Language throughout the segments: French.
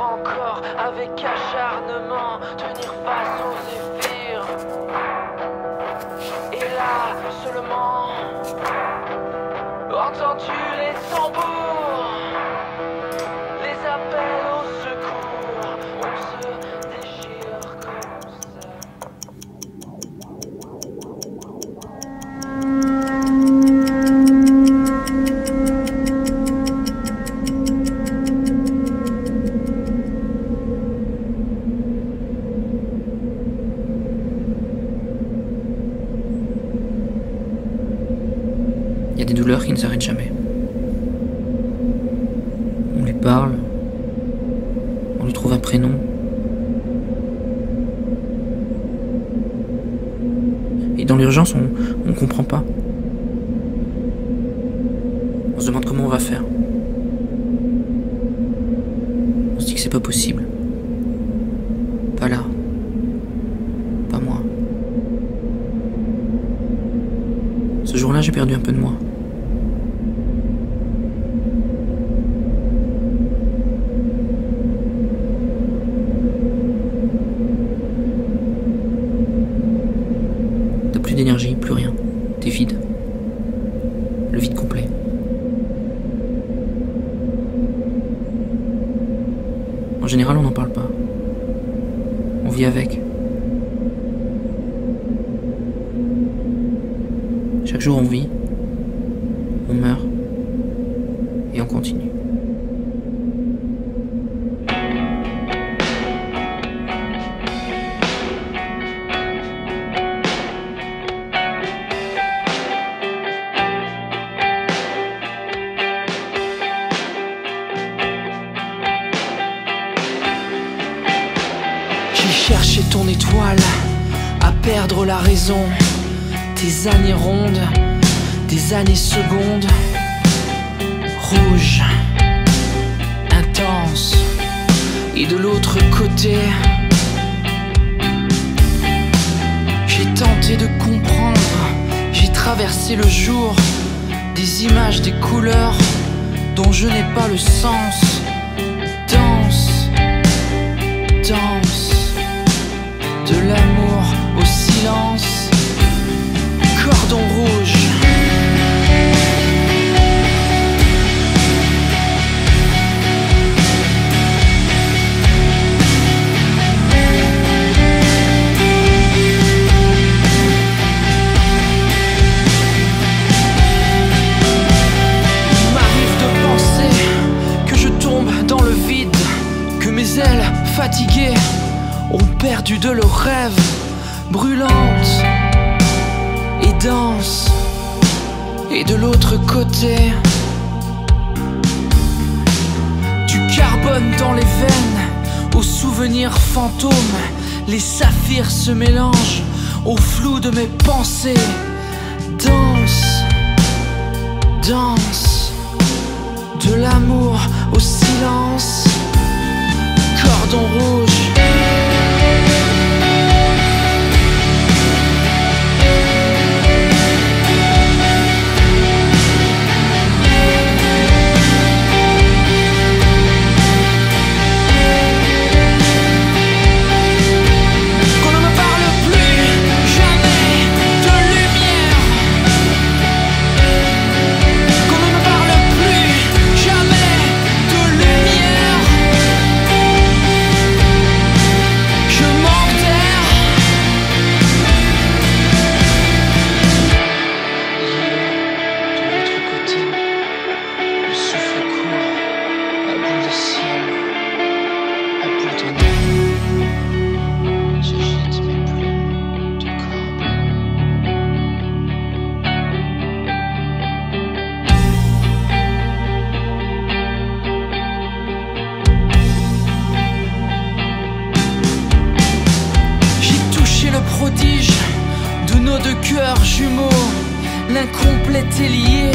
encore avec acharnement, tenir face aux zéphyrs. Et là seulement, entends-tu des douleurs qui ne s'arrêtent jamais. On lui parle, on lui trouve un prénom. Et dans l'urgence, on ne comprend pas. On se demande comment on va faire. On se dit que c'est pas possible. Pas là. Pas moi. Ce jour-là, j'ai perdu un peu de moi. Plus rien. T'es vide. Le vide complet. En général, on n'en parle pas. On vit avec. Chaque jour, on vit, on meurt, et on continue. Ton étoile, à perdre la raison. Tes années rondes, des années secondes. Rouge, intense. Et de l'autre côté, j'ai tenté de comprendre. J'ai traversé le jour, des images, des couleurs dont je n'ai pas le sens. De l'amour au silence, cordon rouge. Il perdu de leurs rêves brûlantes et dansent. Et de l'autre côté, du carbone dans les veines, aux souvenirs fantômes, les saphirs se mélangent au flou de mes pensées. Danse, danse, de l'amour au silence, L'incomplet est lié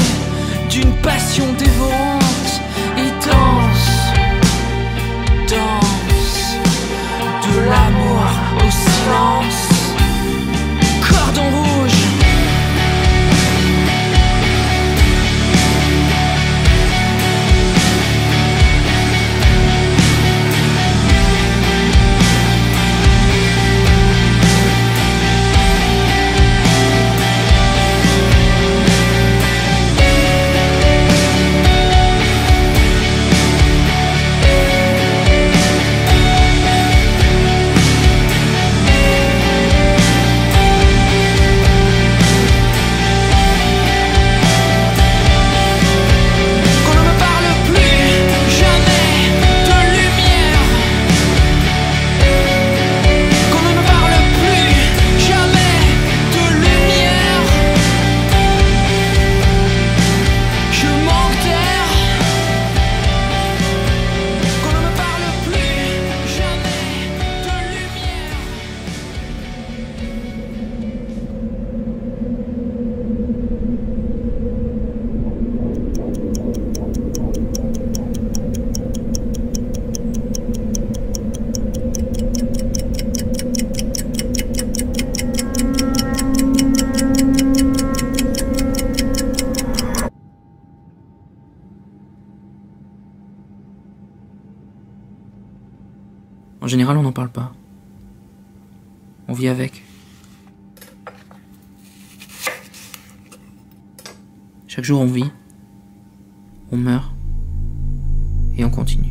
d'une passion dévorante et danse, danse de En général, on n'en parle pas. On vit avec. Chaque jour, on vit, on meurt, et on continue.